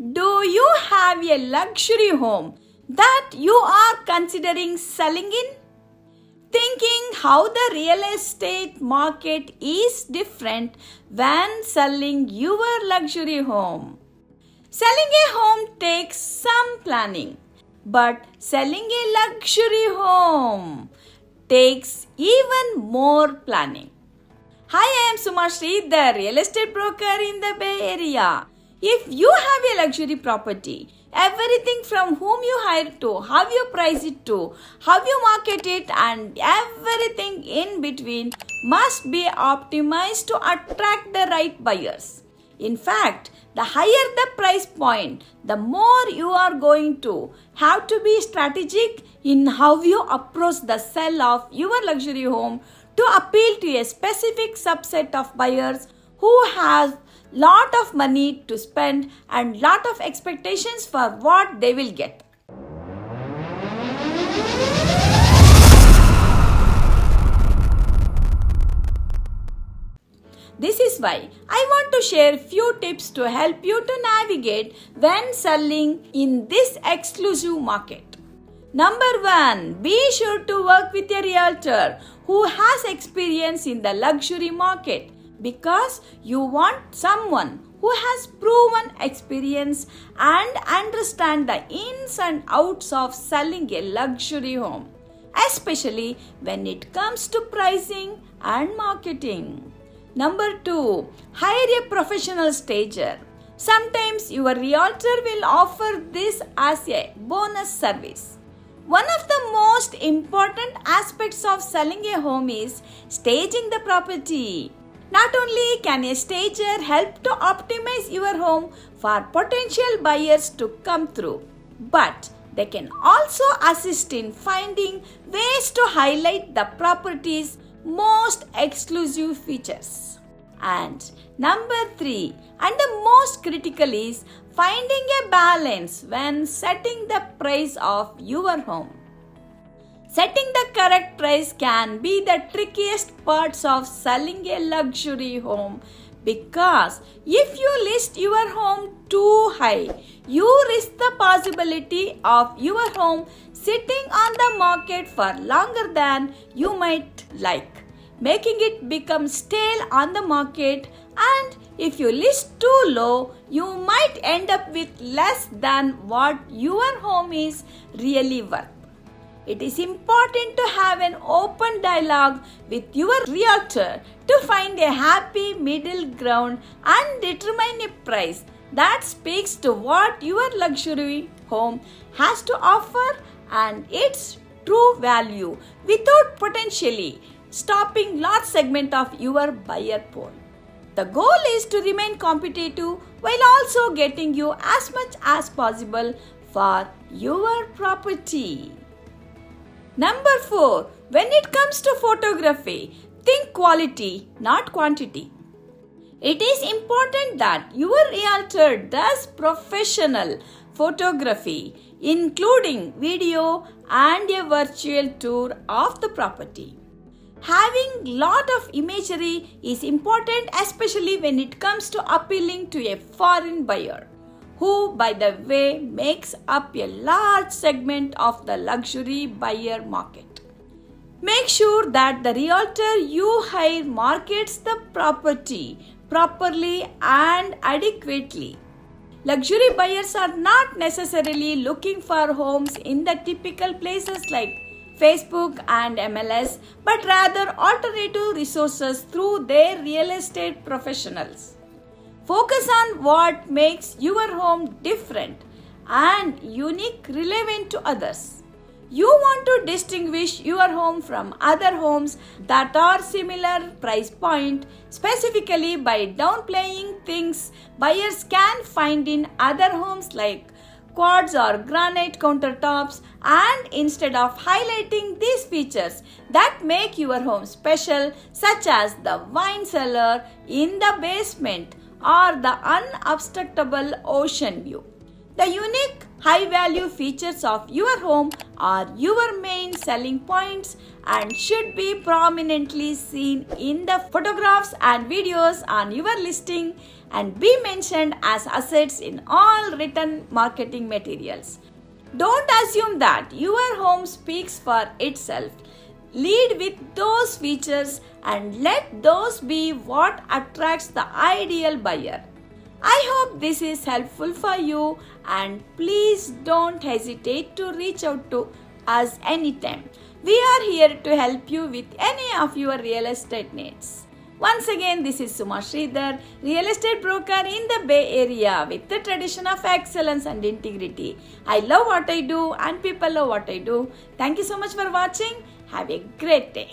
Do you have a luxury home that you are considering selling in? Thinking how the real estate market is different when selling your luxury home. Selling a home takes some planning, but selling a luxury home takes even more planning. Hi, I am Suma Sridhar, the real estate broker in the Bay Area. If you have a luxury property, everything from whom you hire to, how you price it to, how you market it, and everything in between must be optimized to attract the right buyers. In fact, the higher the price point, the more you are going to have to be strategic in how you approach the sale of your luxury home to appeal to a specific subset of buyers who has lot of money to spend and lot of expectations for what they will get. This is why I want to share few tips to help you to navigate when selling in this exclusive market. Number 1. Be sure to work with a realtor who has experience in the luxury market because you want someone who has proven experience and understand the ins and outs of selling a luxury home especially when it comes to pricing and marketing. Number 2 hire a professional stager. Sometimes your realtor will offer this as a bonus service. One of the most important aspects of selling a home is staging the property. Not only can a stager help to optimize your home for potential buyers to come through, but they can also assist in finding ways to highlight the property's most exclusive features. And number three, and the most critical is finding a balance when setting the price of your home. Setting correct price can be the trickiest parts of selling a luxury home. Because if you list your home too high, you risk the possibility of your home sitting on the market for longer than you might like making it become stale on the market. And if you list too low you might end up with less than what your home is really worth it is important to have an open dialogue with your realtor to find a happy middle ground and determine a price that speaks to what your luxury home has to offer and its true value without potentially stopping large segment of your buyer pool. The goal is to remain competitive while also getting you as much as possible for your property. Number 4. When it comes to photography, think quality, not quantity. It is important that your realtor does professional photography, including video and a virtual tour of the property having lot of imagery is important especially when it comes to appealing to a foreign buyer who by the way makes up a large segment of the luxury buyer market make sure that the realtor you hire markets the property properly and adequately luxury buyers are not necessarily looking for homes in the typical places like Facebook and MLS, but rather alternative resources through their real estate professionals. Focus on what makes your home different and unique relevant to others. You want to distinguish your home from other homes that are similar price point specifically by downplaying things buyers can find in other homes like quartz or granite countertops and instead of highlighting these features that make your home special such as the wine cellar in the basement or the unobstructable ocean view. The unique high value features of your home are your main selling points and should be prominently seen in the photographs and videos on your listing and be mentioned as assets in all written marketing materials. Don't assume that your home speaks for itself. Lead with those features and let those be what attracts the ideal buyer. I hope this is helpful for you and please don't hesitate to reach out to us anytime. We are here to help you with any of your real estate needs. Once again, this is Suma Sridhar, real estate broker in the Bay Area with the tradition of excellence and integrity. I love what I do and people love what I do. Thank you so much for watching. Have a great day.